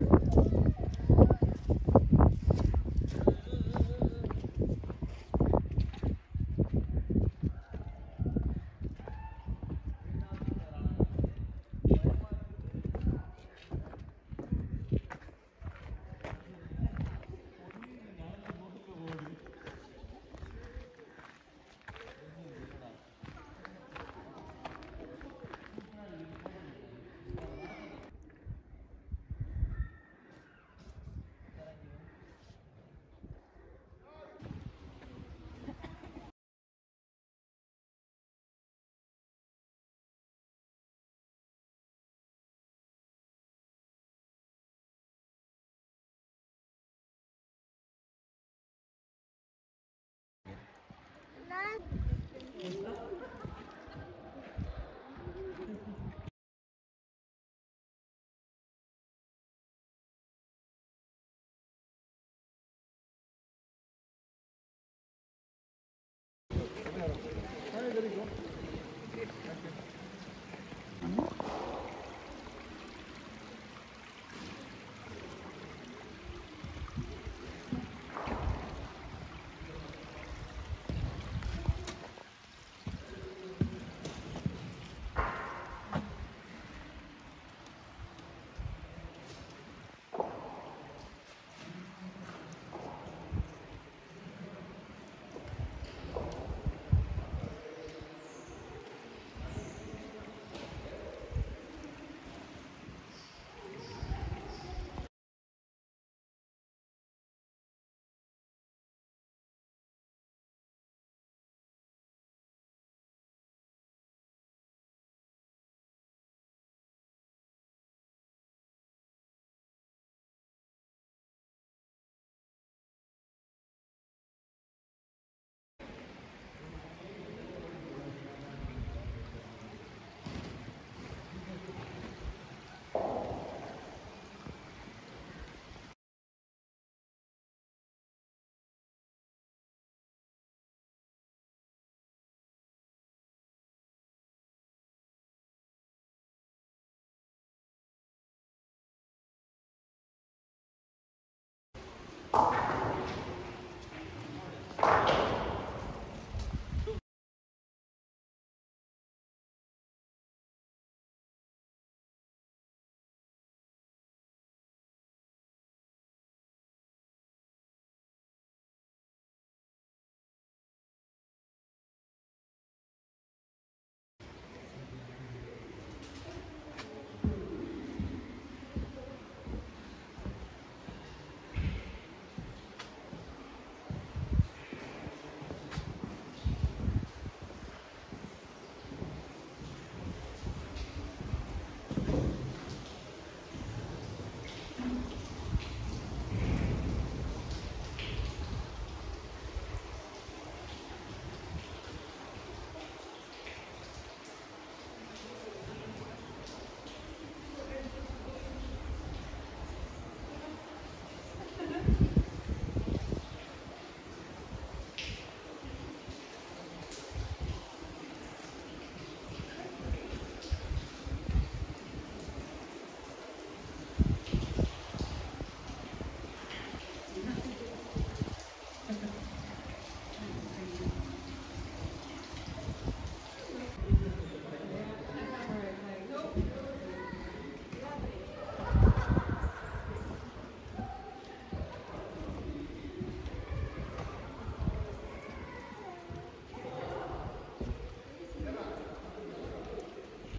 you